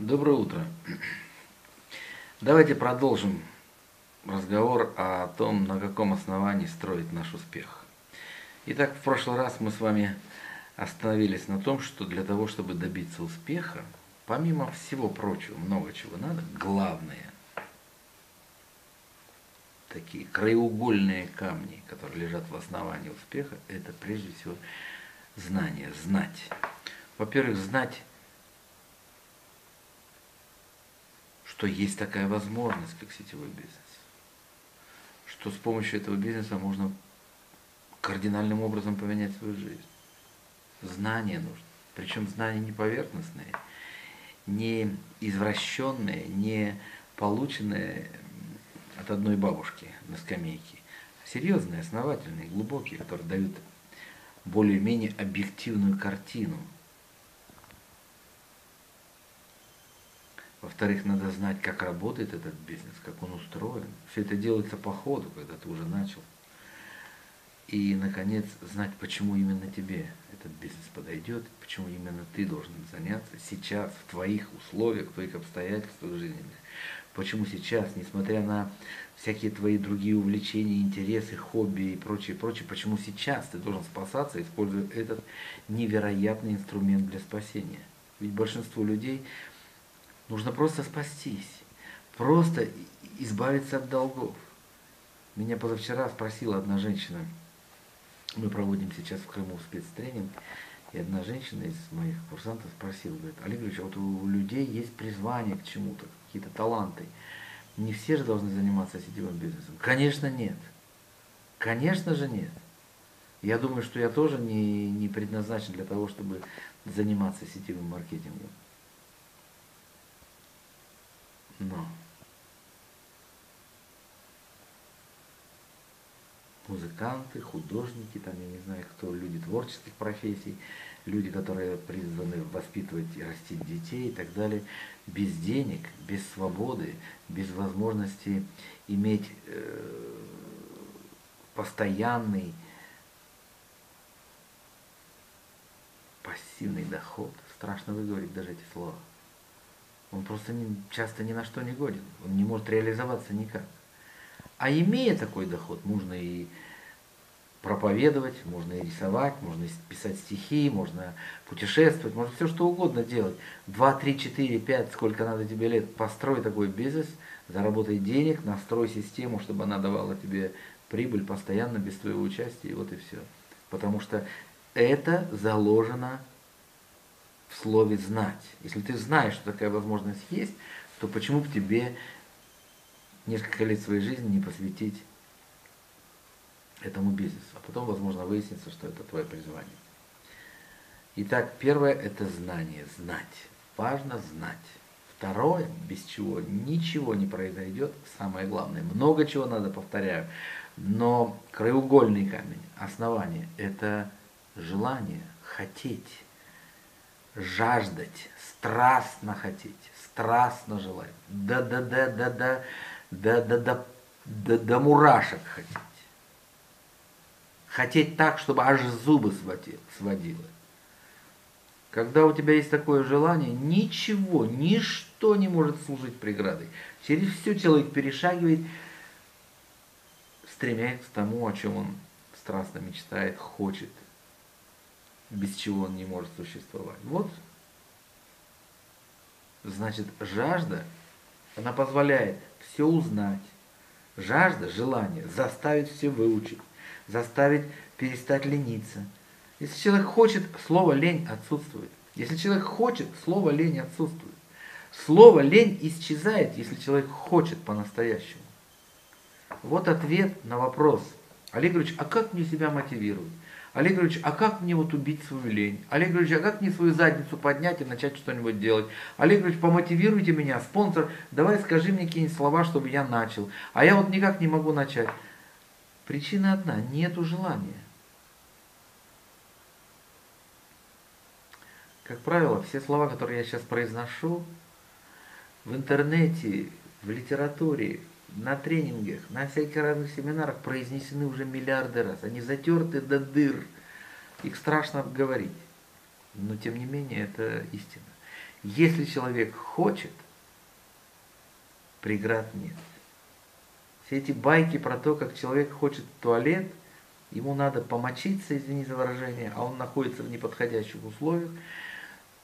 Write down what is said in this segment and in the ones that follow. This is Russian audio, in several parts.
Доброе утро. Давайте продолжим разговор о том, на каком основании строить наш успех. Итак, в прошлый раз мы с вами остановились на том, что для того, чтобы добиться успеха, помимо всего прочего, много чего надо, главное, такие краеугольные камни, которые лежат в основании успеха, это прежде всего знание, знать. Во-первых, знать что есть такая возможность, как сетевой бизнес. Что с помощью этого бизнеса можно кардинальным образом поменять свою жизнь. Знания нужно. Причем знания не поверхностные, не извращенные, не полученные от одной бабушки на скамейке. А серьезные, основательные, глубокие, которые дают более-менее объективную картину Во-вторых, надо знать, как работает этот бизнес, как он устроен. Все это делается по ходу, когда ты уже начал. И, наконец, знать, почему именно тебе этот бизнес подойдет, почему именно ты должен заняться сейчас, в твоих условиях, в твоих обстоятельствах жизненных. Почему сейчас, несмотря на всякие твои другие увлечения, интересы, хобби и прочее, прочее, почему сейчас ты должен спасаться, используя этот невероятный инструмент для спасения. Ведь большинство людей Нужно просто спастись, просто избавиться от долгов. Меня позавчера спросила одна женщина, мы проводим сейчас в Крыму спецтренинг, и одна женщина из моих курсантов спросила, говорит, Олег Ильич, а вот у людей есть призвание к чему-то, какие-то таланты. Не все же должны заниматься сетевым бизнесом. Конечно, нет. Конечно же нет. Я думаю, что я тоже не, не предназначен для того, чтобы заниматься сетевым маркетингом. Но музыканты, художники, там, я не знаю кто, люди творческих профессий, люди, которые призваны воспитывать и растить детей и так далее, без денег, без свободы, без возможности иметь э, постоянный пассивный доход. Страшно выговорить даже эти слова. Он просто не, часто ни на что не годен. Он не может реализоваться никак. А имея такой доход, можно и проповедовать, можно и рисовать, можно и писать стихи, можно путешествовать, можно все что угодно делать. Два, три, четыре, пять, сколько надо тебе лет, построй такой бизнес, заработай денег, настрой систему, чтобы она давала тебе прибыль постоянно без твоего участия, и вот и все. Потому что это заложено в слове знать. Если ты знаешь, что такая возможность есть, то почему бы тебе несколько лет своей жизни не посвятить этому бизнесу? А потом, возможно, выяснится, что это твое призвание. Итак, первое – это знание, знать. Важно знать. Второе, без чего ничего не произойдет, самое главное, много чего надо, повторяю, но краеугольный камень, основание – это желание, хотеть жаждать, страстно хотеть, страстно желать, да-да-да-да-да, да-да-да, да да мурашек хотеть. Хотеть так, чтобы аж зубы сводило. Когда у тебя есть такое желание, ничего, ничто не может служить преградой. Через все человек перешагивает, стремясь к тому, о чем он страстно мечтает, хочет – без чего он не может существовать. Вот, значит, жажда, она позволяет все узнать. Жажда, желание заставить все выучить, заставить перестать лениться. Если человек хочет, слово лень отсутствует. Если человек хочет, слово лень отсутствует. Слово лень исчезает, если человек хочет по-настоящему. Вот ответ на вопрос. Олег Ильич, а как мне себя мотивировать? Олег Григорьевич, а как мне вот убить свою лень? Олег Григорьевич, а как мне свою задницу поднять и начать что-нибудь делать? Олег Григорьевич, помотивируйте меня, спонсор, давай скажи мне какие-нибудь слова, чтобы я начал. А я вот никак не могу начать. Причина одна, нету желания. Как правило, все слова, которые я сейчас произношу, в интернете, в литературе, на тренингах, на всяких разных семинарах произнесены уже миллиарды раз. Они затерты до дыр. Их страшно говорить. Но тем не менее это истина. Если человек хочет, преград нет. Все эти байки про то, как человек хочет в туалет, ему надо помочиться, извини за выражение, а он находится в неподходящих условиях,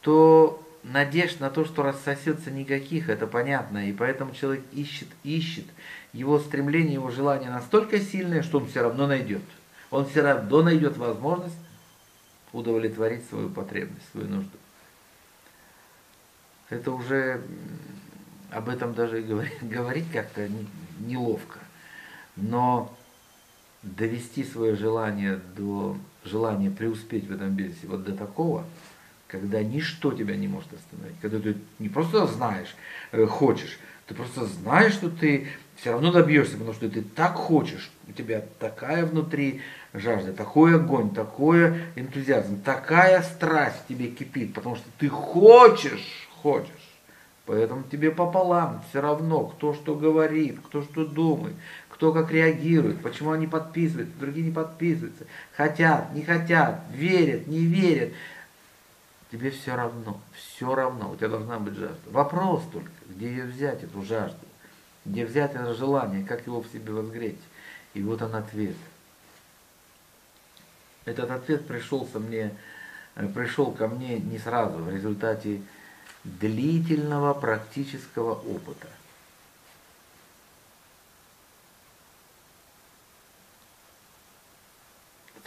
то надежд на то, что рассосется никаких, это понятно. И поэтому человек ищет, ищет. Его стремление, его желание настолько сильное, что он все равно найдет. Он все равно найдет возможность удовлетворить свою потребность, свою нужду. Это уже об этом даже говорить, говорить как-то неловко. Но довести свое желание до желания преуспеть в этом бизнесе вот до такого, когда ничто тебя не может остановить, когда ты не просто знаешь, э, хочешь, ты просто знаешь, что ты все равно добьешься, потому что ты так хочешь, у тебя такая внутри жажда, такой огонь, такой энтузиазм, такая страсть в тебе кипит, потому что ты хочешь, хочешь. Поэтому тебе пополам все равно, кто что говорит, кто что думает, кто как реагирует, почему они подписываются, другие не подписываются, хотят, не хотят, верят, не верят. Тебе все равно, все равно, у тебя должна быть жажда. Вопрос только, где ее взять, эту жажду, где взять это желание, как его в себе возгреть. И вот он ответ. Этот ответ пришелся мне, э, пришел ко мне не сразу, в результате длительного практического опыта.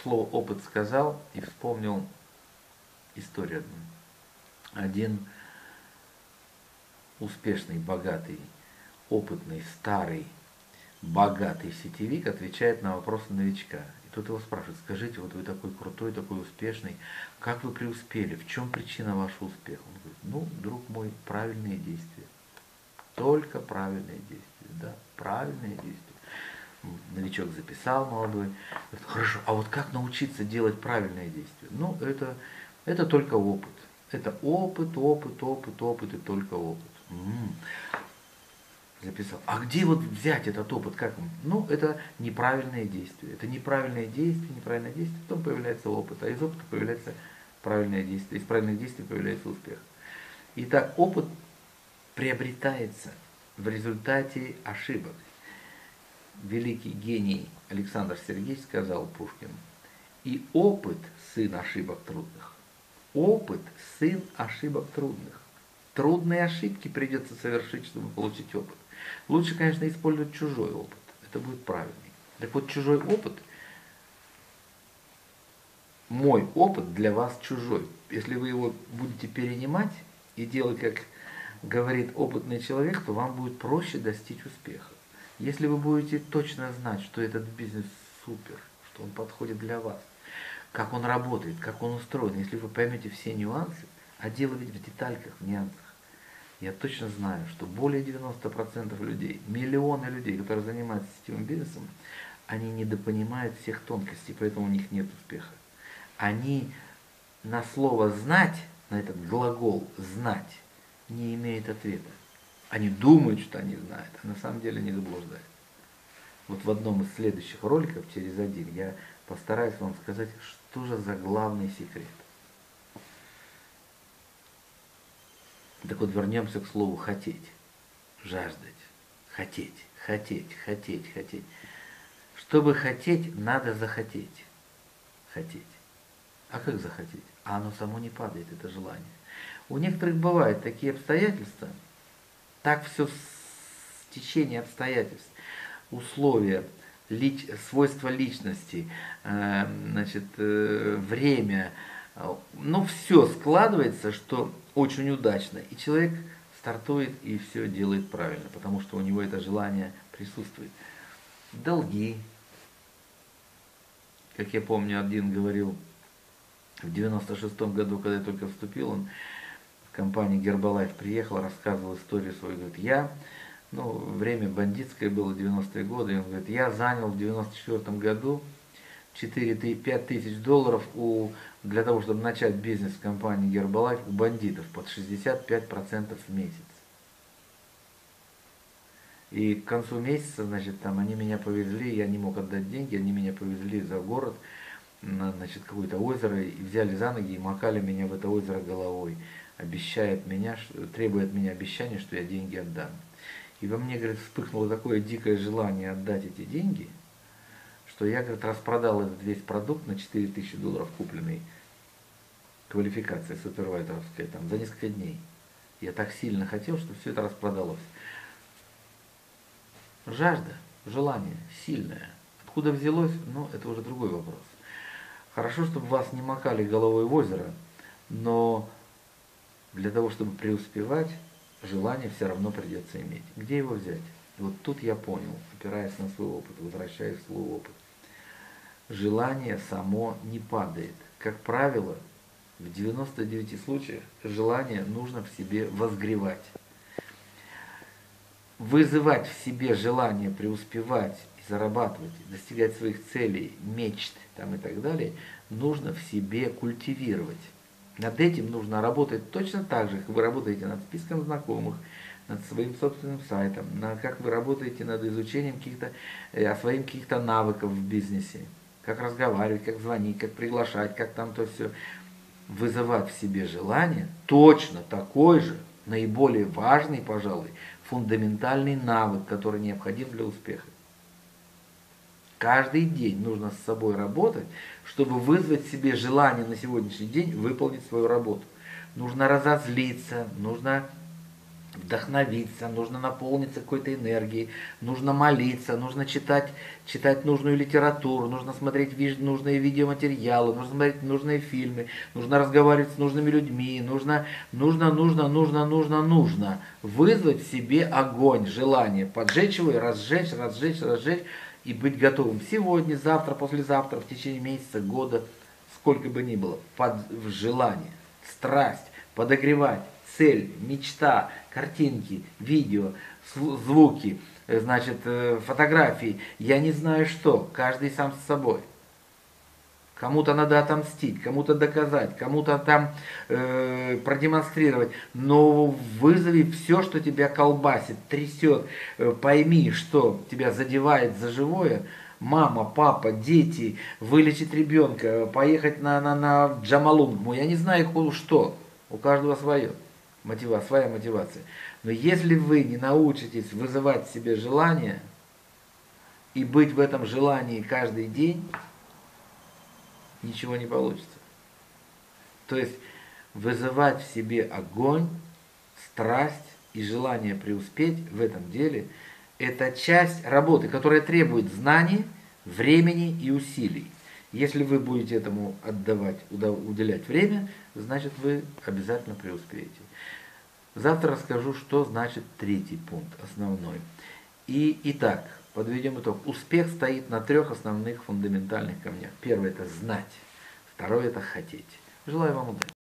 Слово опыт сказал и вспомнил историю одну. Один успешный, богатый, опытный, старый, богатый сетевик отвечает на вопросы новичка. И тут его спрашивают, скажите, вот вы такой крутой, такой успешный, как вы преуспели, в чем причина вашего успеха? Он говорит, ну, друг мой, правильные действия. Только правильные действия, да, правильные действия. Новичок записал молодой. Говорит, Хорошо, а вот как научиться делать правильные действия? Ну, это это только опыт. Это опыт, опыт, опыт, опыт и только опыт. М-м. Записал. А где вот взять этот опыт? Как? Ну, это неправильные действия. Это неправильные действия, неправильные действия, потом появляется опыт. А из опыта появляется правильное действие. Из правильных действий появляется успех. Итак, опыт приобретается в результате ошибок. Великий гений Александр Сергеевич сказал Пушкину, и опыт сын ошибок трудных. Опыт – сын ошибок трудных. Трудные ошибки придется совершить, чтобы получить опыт. Лучше, конечно, использовать чужой опыт. Это будет правильнее. Так вот, чужой опыт, мой опыт для вас чужой. Если вы его будете перенимать и делать, как говорит опытный человек, то вам будет проще достичь успеха. Если вы будете точно знать, что этот бизнес супер, что он подходит для вас, как он работает, как он устроен. Если вы поймете все нюансы, а дело ведь в детальках, в нюансах. Я точно знаю, что более 90% людей, миллионы людей, которые занимаются сетевым бизнесом, они недопонимают всех тонкостей, поэтому у них нет успеха. Они на слово «знать», на этот глагол «знать», не имеют ответа. Они думают, что они знают, а на самом деле не заблуждают. Вот в одном из следующих роликов, через один, я постараюсь вам сказать, что же за главный секрет. Так вот, вернемся к слову «хотеть», «жаждать», «хотеть», «хотеть», «хотеть», «хотеть». Чтобы хотеть, надо захотеть. Хотеть. А как захотеть? А оно само не падает, это желание. У некоторых бывают такие обстоятельства, так все в течение обстоятельств, условия, лич, свойства личности, э, значит, э, время, ну, все складывается, что очень удачно. И человек стартует и все делает правильно, потому что у него это желание присутствует. Долги. Как я помню, один говорил, в 96 году, когда я только вступил, он в компанию Гербалайф приехал, рассказывал историю свою, говорит, я ну, время бандитское было, 90-е годы, и он говорит, я занял в 94 году 4-5 тысяч долларов у, для того, чтобы начать бизнес в компании Гербалайф у бандитов под 65% в месяц. И к концу месяца, значит, там они меня повезли, я не мог отдать деньги, они меня повезли за город, на, значит, какое-то озеро, и взяли за ноги и макали меня в это озеро головой. обещает меня, требует меня обещания, что я деньги отдам. И во мне, говорит, вспыхнуло такое дикое желание отдать эти деньги, что я, говорит, распродал этот весь продукт на 4000 долларов купленный квалификация супервайзеровская там за несколько дней. Я так сильно хотел, что все это распродалось. Жажда, желание сильное. Откуда взялось, ну, это уже другой вопрос. Хорошо, чтобы вас не макали головой в озеро, но для того, чтобы преуспевать, желание все равно придется иметь. Где его взять? Вот тут я понял, опираясь на свой опыт, возвращаясь в свой опыт. Желание само не падает. Как правило, в 99 случаях желание нужно в себе возгревать. Вызывать в себе желание преуспевать и зарабатывать, достигать своих целей, мечт там, и так далее, нужно в себе культивировать. Над этим нужно работать точно так же, как вы работаете над списком знакомых, над своим собственным сайтом, на, как вы работаете над изучением каких-то, э, освоением каких-то навыков в бизнесе, как разговаривать, как звонить, как приглашать, как там то все вызывать в себе желание, точно такой же, наиболее важный, пожалуй, фундаментальный навык, который необходим для успеха. Каждый день нужно с собой работать, чтобы вызвать себе желание на сегодняшний день выполнить свою работу. Нужно разозлиться, нужно вдохновиться, нужно наполниться какой-то энергией, нужно молиться, нужно читать, читать нужную литературу, нужно смотреть виж, нужные видеоматериалы, нужно смотреть нужные фильмы, нужно разговаривать с нужными людьми, нужно, нужно, нужно, нужно, нужно, нужно вызвать в себе огонь, желание, поджечь его и разжечь, разжечь, разжечь и быть готовым сегодня, завтра, послезавтра, в течение месяца, года, сколько бы ни было, под желание, страсть, подогревать, цель, мечта, картинки, видео, звуки, э, значит, э, фотографии, я не знаю что, каждый сам с собой. Кому-то надо отомстить, кому-то доказать, кому-то там э, продемонстрировать. Но вызови все, что тебя колбасит, трясет. Э, пойми, что тебя задевает за живое. Мама, папа, дети, вылечить ребенка, поехать на, на, на Джамалунгму. Я не знаю, что. У каждого свое мотива, своя мотивация. Но если вы не научитесь вызывать себе желание и быть в этом желании каждый день, ничего не получится. То есть вызывать в себе огонь, страсть и желание преуспеть в этом деле – это часть работы, которая требует знаний, времени и усилий. Если вы будете этому отдавать, уделять время, значит вы обязательно преуспеете. Завтра расскажу, что значит третий пункт, основной. И итак, подведем итог. Успех стоит на трех основных фундаментальных камнях. Первое – это знать. Второе – это хотеть. Желаю вам удачи.